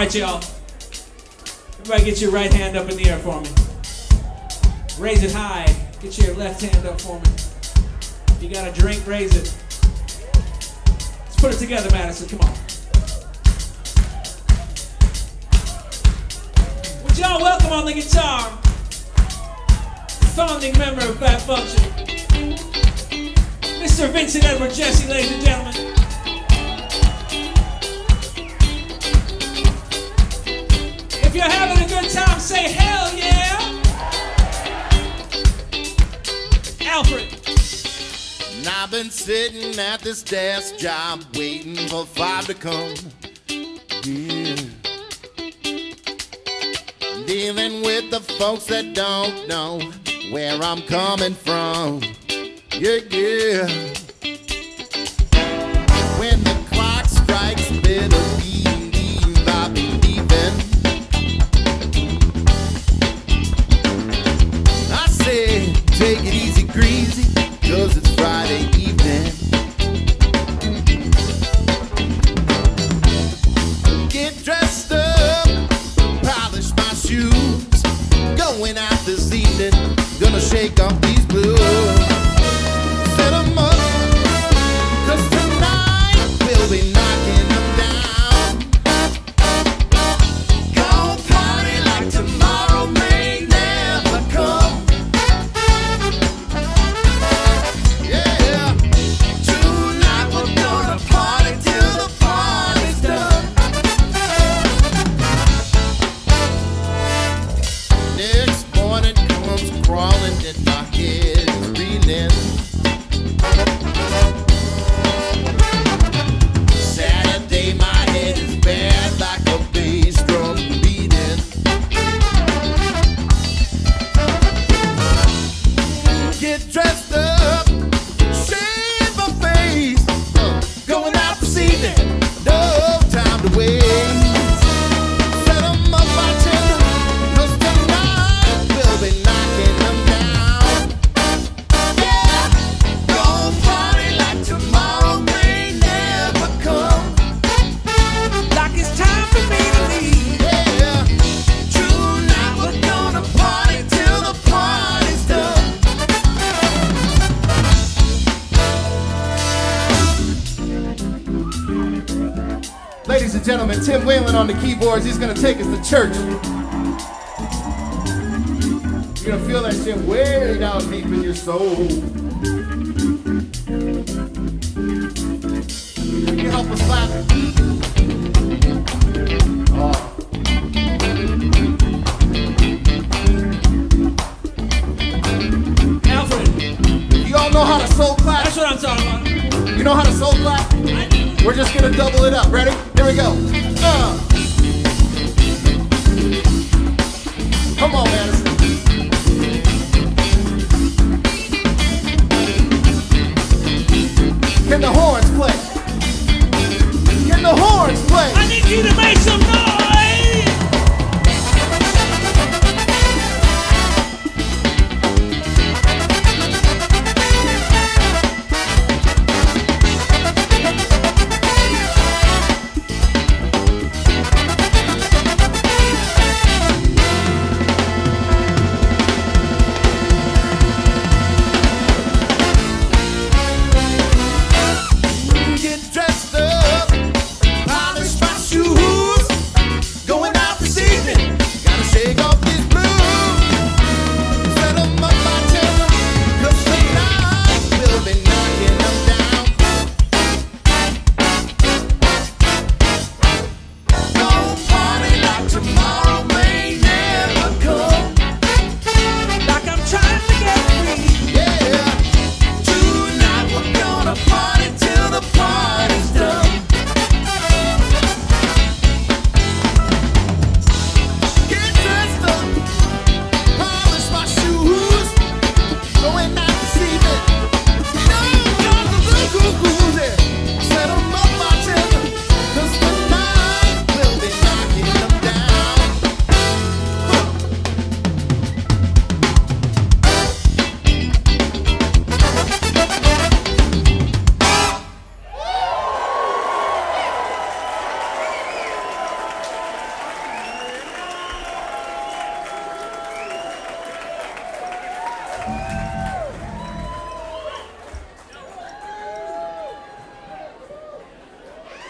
right, y'all. Everybody get your right hand up in the air for me. Raise it high. Get your left hand up for me. If you got a drink, raise it. Let's put it together, Madison. Come on. Would y'all welcome on the guitar, founding member of Phat Phunktion, Mr. Vincent Edward Jesse, ladies and gentlemen. You're having a good time, say hell yeah! Alfred. And I've been sitting at this desk job waiting for five to come. Yeah. Dealing with the folks that don't know where I'm coming from. Yeah, yeah. Take it easy, greasy, cause it's gentlemen, Tim Whalen on the keyboards. He's gonna take us to church. You're gonna feel that shit way down deep in your soul. Can you help us clap? Oh. Alfred. You all know how to soul clap? That's what I'm talking about. You know how to soul clap? We're just gonna double it up. Ready? Here we go. Uh.